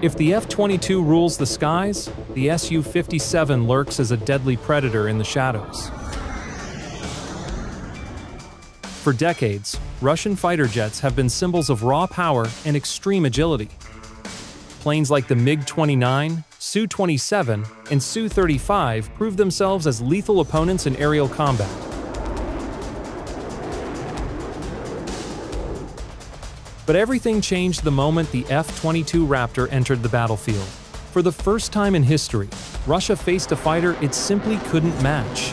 If the F-22 rules the skies, the Su-57 lurks as a deadly predator in the shadows. For decades, Russian fighter jets have been symbols of raw power and extreme agility. Planes like the MiG-29, Su-27, and Su-35 proved themselves as lethal opponents in aerial combat. But everything changed the moment the F-22 Raptor entered the battlefield. For the first time in history, Russia faced a fighter it simply couldn't match.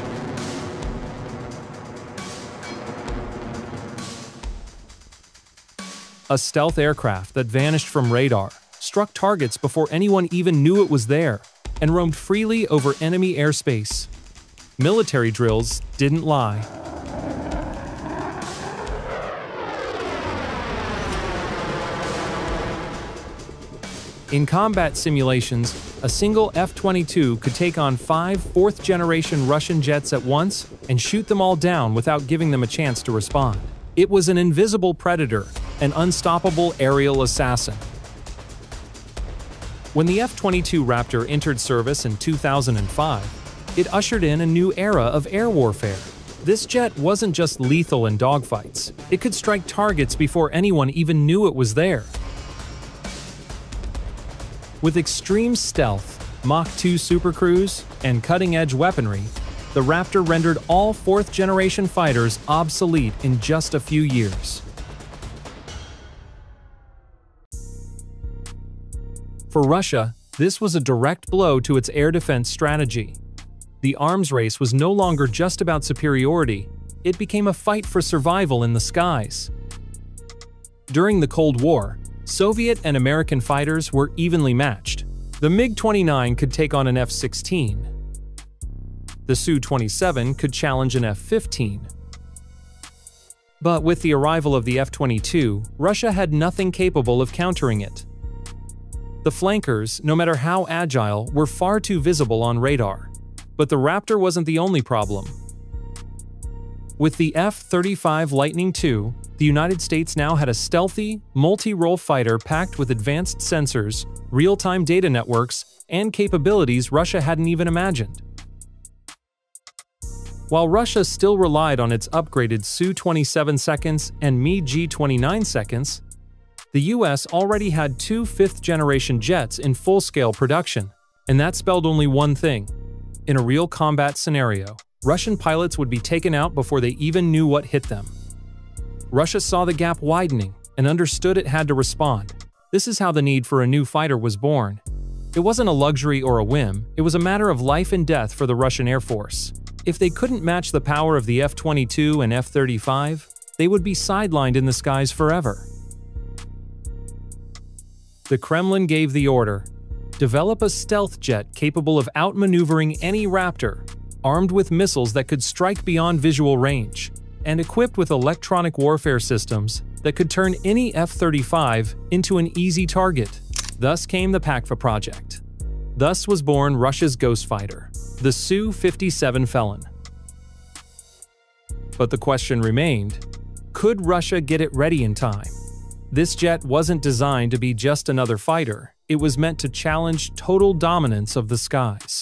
A stealth aircraft that vanished from radar, struck targets before anyone even knew it was there, and roamed freely over enemy airspace. Military drills didn't lie. In combat simulations, a single F-22 could take on five fourth-generation Russian jets at once and shoot them all down without giving them a chance to respond. It was an invisible predator, an unstoppable aerial assassin. When the F-22 Raptor entered service in 2005, it ushered in a new era of air warfare. This jet wasn't just lethal in dogfights, it could strike targets before anyone even knew it was there. With extreme stealth, Mach 2 supercruise, and cutting-edge weaponry, the Raptor rendered all fourth-generation fighters obsolete in just a few years. For Russia, this was a direct blow to its air defense strategy. The arms race was no longer just about superiority, it became a fight for survival in the skies. During the Cold War, Soviet and American fighters were evenly matched. The MiG-29 could take on an F-16. The Su-27 could challenge an F-15. But with the arrival of the F-22, Russia had nothing capable of countering it. The flankers, no matter how agile, were far too visible on radar. But the Raptor wasn't the only problem. With the F-35 Lightning II, the United States now had a stealthy, multi-role fighter packed with advanced sensors, real-time data networks, and capabilities Russia hadn't even imagined. While Russia still relied on its upgraded Su-27 seconds and MiG-29 seconds, the US already had two fifth-generation jets in full-scale production, and that spelled only one thing. In a real combat scenario, Russian pilots would be taken out before they even knew what hit them. Russia saw the gap widening and understood it had to respond. This is how the need for a new fighter was born. It wasn't a luxury or a whim, it was a matter of life and death for the Russian Air Force. If they couldn't match the power of the F-22 and F-35, they would be sidelined in the skies forever. The Kremlin gave the order, develop a stealth jet capable of outmaneuvering any Raptor armed with missiles that could strike beyond visual range, and equipped with electronic warfare systems that could turn any F-35 into an easy target. Thus came the PAK FA project. Thus was born Russia's Ghost Fighter, the Su-57 Felon. But the question remained, could Russia get it ready in time? This jet wasn't designed to be just another fighter, it was meant to challenge total dominance of the skies.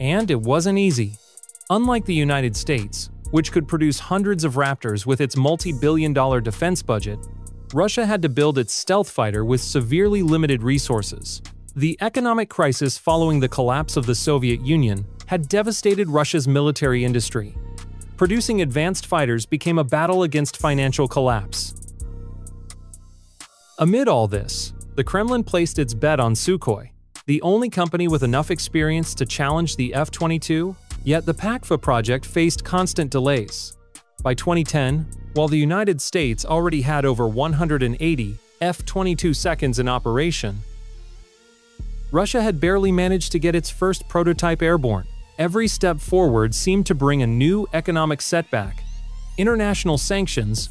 And it wasn't easy. Unlike the United States, which could produce hundreds of Raptors with its multi-billion dollar defense budget, Russia had to build its stealth fighter with severely limited resources. The economic crisis following the collapse of the Soviet Union had devastated Russia's military industry. Producing advanced fighters became a battle against financial collapse. Amid all this, the Kremlin placed its bet on Sukhoi, the only company with enough experience to challenge the F-22, yet the PAK FA project faced constant delays. By 2010, while the United States already had over 180 F-22 seconds in operation, Russia had barely managed to get its first prototype airborne. Every step forward seemed to bring a new economic setback, international sanctions,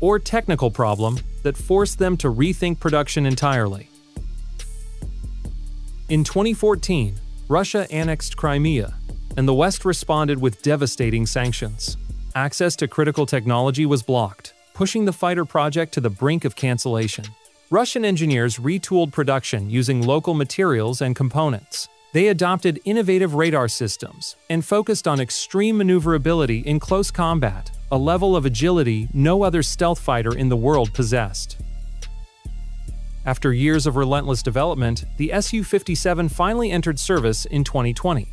or technical problem that forced them to rethink production entirely. In 2014, Russia annexed Crimea, and the West responded with devastating sanctions. Access to critical technology was blocked, pushing the fighter project to the brink of cancellation. Russian engineers retooled production using local materials and components. They adopted innovative radar systems and focused on extreme maneuverability in close combat, a level of agility no other stealth fighter in the world possessed. After years of relentless development, the Su-57 finally entered service in 2020.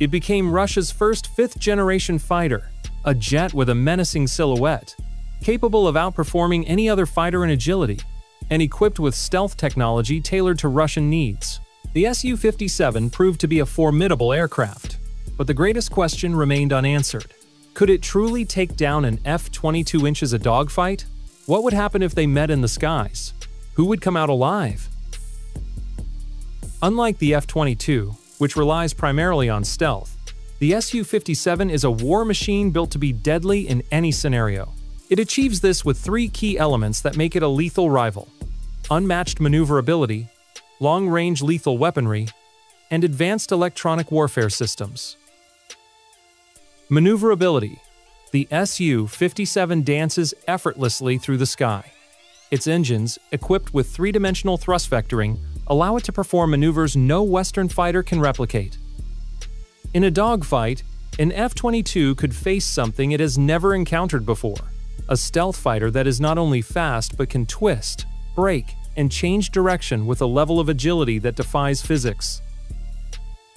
It became Russia's first fifth-generation fighter, a jet with a menacing silhouette, capable of outperforming any other fighter in agility, and equipped with stealth technology tailored to Russian needs. The Su-57 proved to be a formidable aircraft, but the greatest question remained unanswered. Could it truly take down an F-22 inches a dogfight? What would happen if they met in the skies? Who would come out alive? Unlike the F-22, which relies primarily on stealth, the Su-57 is a war machine built to be deadly in any scenario. It achieves this with three key elements that make it a lethal rival. Unmatched maneuverability, long-range lethal weaponry, and advanced electronic warfare systems. Maneuverability the Su-57 dances effortlessly through the sky. Its engines, equipped with three-dimensional thrust vectoring, allow it to perform maneuvers no Western fighter can replicate. In a dogfight, an F-22 could face something it has never encountered before, a stealth fighter that is not only fast but can twist, brake, and change direction with a level of agility that defies physics.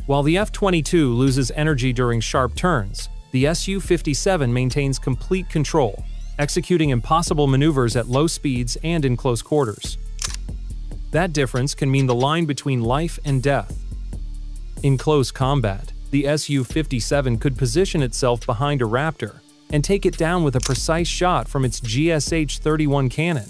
While the F-22 loses energy during sharp turns, the Su-57 maintains complete control, executing impossible maneuvers at low speeds and in close quarters. That difference can mean the line between life and death. In close combat, the Su-57 could position itself behind a Raptor and take it down with a precise shot from its GSH-31 cannon.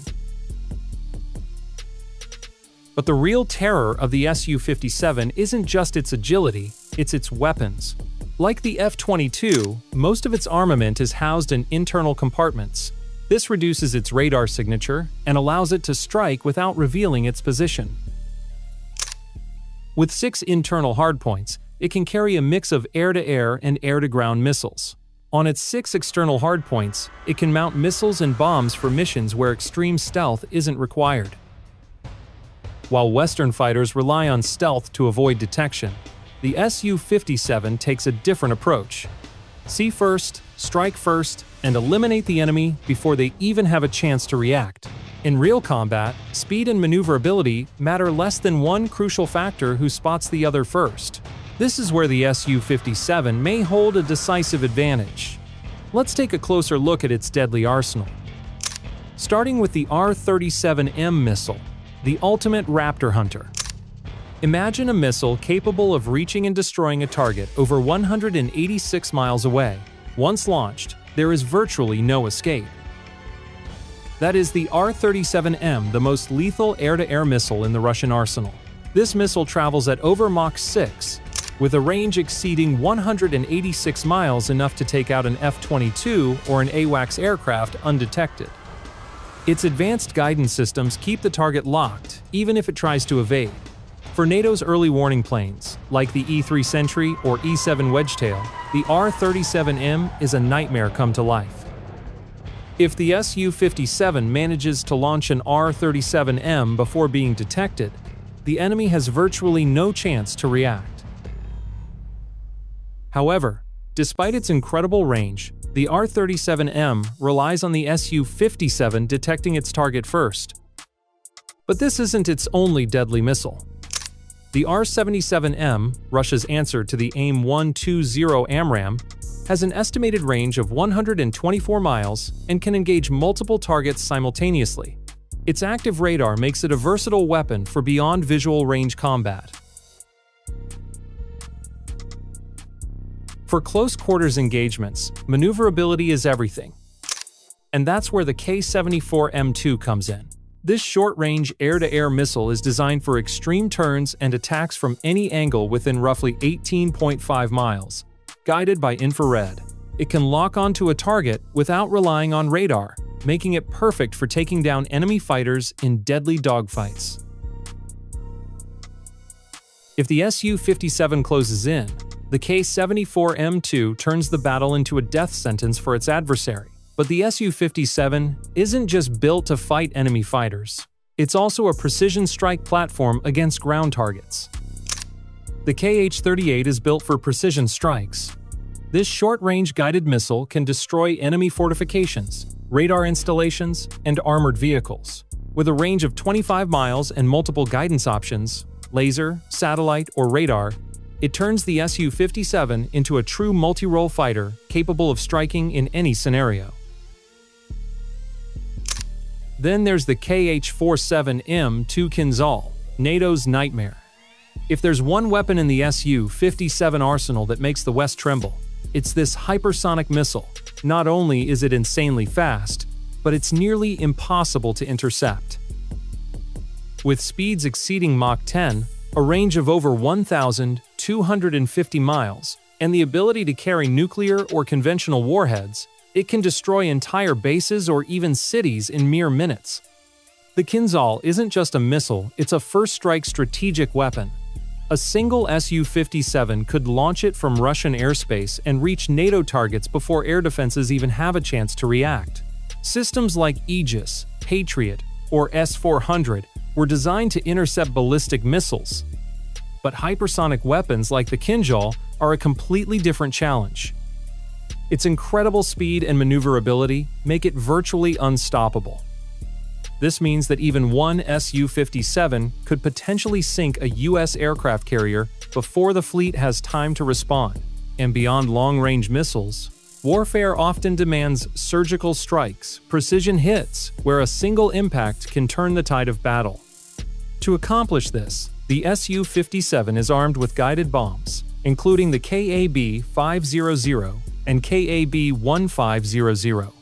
But the real terror of the Su-57 isn't just its agility, it's its weapons. Like the F-22, most of its armament is housed in internal compartments. This reduces its radar signature and allows it to strike without revealing its position. With six internal hardpoints, it can carry a mix of air-to-air -air and air-to-ground missiles. On its six external hardpoints, it can mount missiles and bombs for missions where extreme stealth isn't required. While Western fighters rely on stealth to avoid detection, the Su-57 takes a different approach. See first, strike first, and eliminate the enemy before they even have a chance to react. In real combat, speed and maneuverability matter less than one crucial factor who spots the other first. This is where the Su-57 may hold a decisive advantage. Let's take a closer look at its deadly arsenal. Starting with the R-37M missile, the ultimate Raptor hunter. Imagine a missile capable of reaching and destroying a target over 186 miles away. Once launched, there is virtually no escape. That is the R-37M, the most lethal air-to-air -air missile in the Russian arsenal. This missile travels at over Mach 6, with a range exceeding 186 miles enough to take out an F-22 or an AWACS aircraft undetected. Its advanced guidance systems keep the target locked, even if it tries to evade. For NATO's early warning planes, like the E-3 Sentry or E-7 Wedgetail, the R-37M is a nightmare come to life. If the Su-57 manages to launch an R-37M before being detected, the enemy has virtually no chance to react. However, despite its incredible range, the R-37M relies on the Su-57 detecting its target first. But this isn't its only deadly missile. The R-77M, Russia's answer to the AIM-120 AMRAAM, has an estimated range of 124 miles and can engage multiple targets simultaneously. Its active radar makes it a versatile weapon for beyond visual range combat. For close quarters engagements, maneuverability is everything. And that's where the K-74M2 comes in. This short-range air-to-air missile is designed for extreme turns and attacks from any angle within roughly 18.5 miles. Guided by infrared, it can lock onto a target without relying on radar, making it perfect for taking down enemy fighters in deadly dogfights. If the Su-57 closes in, the K-74M2 turns the battle into a death sentence for its adversary. But the Su-57 isn't just built to fight enemy fighters. It's also a precision strike platform against ground targets. The KH-38 is built for precision strikes. This short-range guided missile can destroy enemy fortifications, radar installations, and armored vehicles. With a range of 25 miles and multiple guidance options, laser, satellite, or radar, it turns the Su-57 into a true multi-role fighter capable of striking in any scenario. Then there's the KH-47M2 Kinzhal, NATO's nightmare. If there's one weapon in the Su-57 arsenal that makes the West tremble, it's this hypersonic missile. Not only is it insanely fast, but it's nearly impossible to intercept. With speeds exceeding Mach 10, a range of over 1,250 miles, and the ability to carry nuclear or conventional warheads, it can destroy entire bases or even cities in mere minutes. The Kinzhal isn't just a missile, it's a first-strike strategic weapon. A single Su-57 could launch it from Russian airspace and reach NATO targets before air defenses even have a chance to react. Systems like Aegis, Patriot, or S-400 were designed to intercept ballistic missiles. But hypersonic weapons like the Kinzhal are a completely different challenge. Its incredible speed and maneuverability make it virtually unstoppable. This means that even one Su-57 could potentially sink a U.S. aircraft carrier before the fleet has time to respond. And beyond long-range missiles, warfare often demands surgical strikes, precision hits, where a single impact can turn the tide of battle. To accomplish this, the Su-57 is armed with guided bombs, including the KAB-500 and KAB-1500.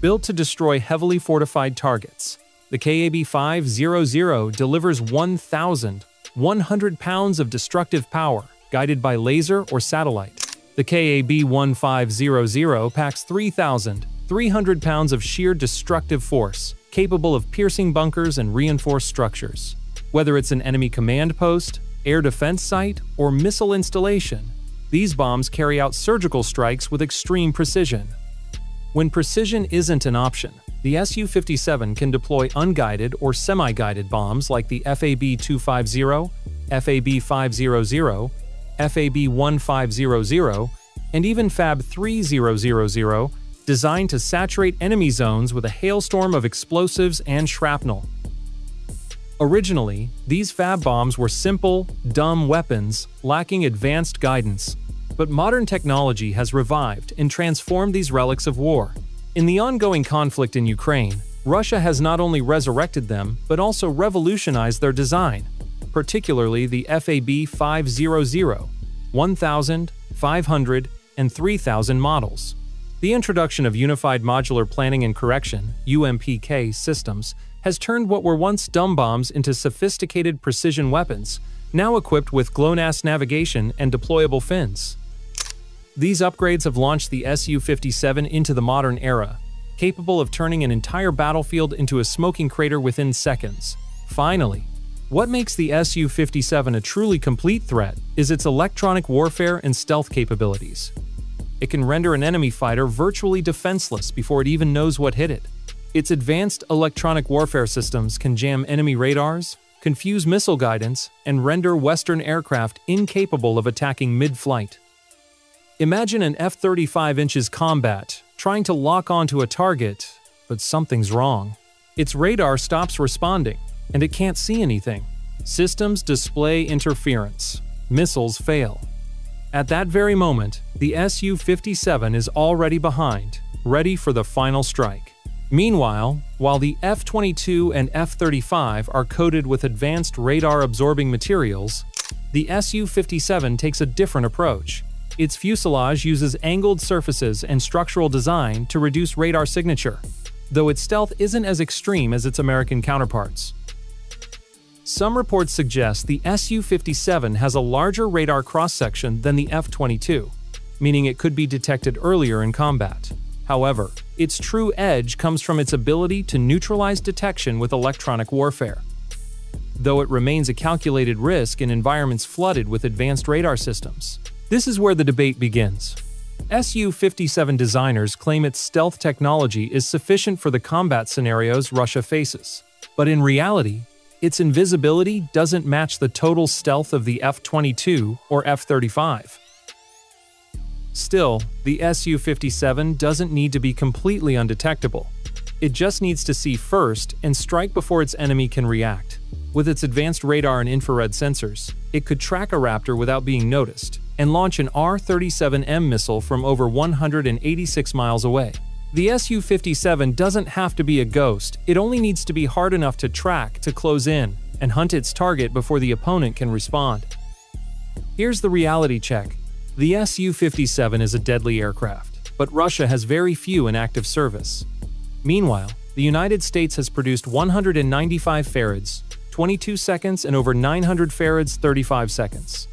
Built to destroy heavily fortified targets, the KAB-500 delivers 1,100 pounds of destructive power, guided by laser or satellite. The KAB-1500 packs 3,300 pounds of sheer destructive force, capable of piercing bunkers and reinforced structures. Whether it's an enemy command post, air defense site, or missile installation, these bombs carry out surgical strikes with extreme precision. When precision isn't an option, the Su-57 can deploy unguided or semi-guided bombs like the FAB-250, FAB-500, FAB-1500, and even FAB-3000, designed to saturate enemy zones with a hailstorm of explosives and shrapnel. Originally, these FAB bombs were simple, dumb weapons lacking advanced guidance, but modern technology has revived and transformed these relics of war. In the ongoing conflict in Ukraine, Russia has not only resurrected them, but also revolutionized their design, particularly the FAB 500, 1000, 500, and 3000 models. The introduction of Unified Modular Planning and Correction UMPK systems has turned what were once dumb bombs into sophisticated precision weapons, now equipped with GLONASS navigation and deployable fins. These upgrades have launched the Su-57 into the modern era, capable of turning an entire battlefield into a smoking crater within seconds. Finally, what makes the Su-57 a truly complete threat is its electronic warfare and stealth capabilities. It can render an enemy fighter virtually defenseless before it even knows what hit it. Its advanced electronic warfare systems can jam enemy radars, confuse missile guidance, and render Western aircraft incapable of attacking mid-flight. Imagine an F-35 inches combat, trying to lock onto a target, but something's wrong. Its radar stops responding, and it can't see anything. Systems display interference. Missiles fail. At that very moment, the Su-57 is already behind, ready for the final strike. Meanwhile, while the F-22 and F-35 are coated with advanced radar-absorbing materials, the Su-57 takes a different approach. Its fuselage uses angled surfaces and structural design to reduce radar signature, though its stealth isn't as extreme as its American counterparts. Some reports suggest the Su-57 has a larger radar cross-section than the F-22, meaning it could be detected earlier in combat. However, its true edge comes from its ability to neutralize detection with electronic warfare. Though it remains a calculated risk in environments flooded with advanced radar systems. This is where the debate begins. Su-57 designers claim its stealth technology is sufficient for the combat scenarios Russia faces. But in reality, its invisibility doesn't match the total stealth of the F-22 or F-35. Still, the Su-57 doesn't need to be completely undetectable. It just needs to see first and strike before its enemy can react. With its advanced radar and infrared sensors, it could track a Raptor without being noticed and launch an R-37M missile from over 186 miles away. The Su-57 doesn't have to be a ghost, it only needs to be hard enough to track to close in and hunt its target before the opponent can respond. Here's the reality check. The Su-57 is a deadly aircraft, but Russia has very few in active service. Meanwhile, the United States has produced 195 Farads, 22 seconds, and over 900 Farads, 35 seconds.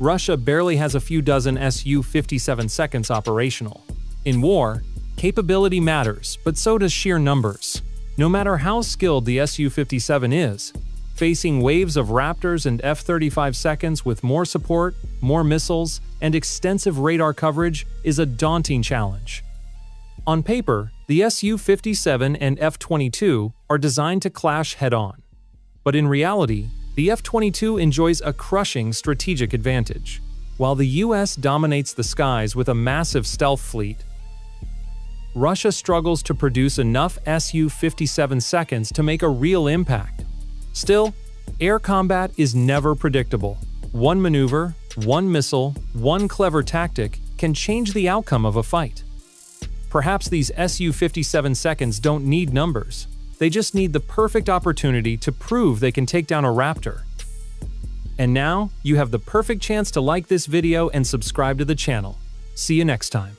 Russia barely has a few dozen Su-57 seconds operational. In war, capability matters, but so does sheer numbers. No matter how skilled the Su-57 is, facing waves of Raptors and F-35 seconds with more support, more missiles, and extensive radar coverage is a daunting challenge. On paper, the Su-57 and F-22 are designed to clash head-on. But in reality, the F-22 enjoys a crushing strategic advantage. While the US dominates the skies with a massive stealth fleet, Russia struggles to produce enough Su-57 seconds to make a real impact. Still, air combat is never predictable. One maneuver, one missile, one clever tactic can change the outcome of a fight. Perhaps these Su-57 seconds don't need numbers. They just need the perfect opportunity to prove they can take down a Raptor. And now, you have the perfect chance to like this video and subscribe to the channel. See you next time.